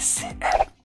SL.